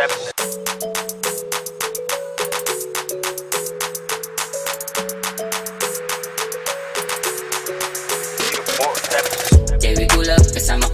acceptance. Llegó y culo, empezamos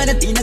para ti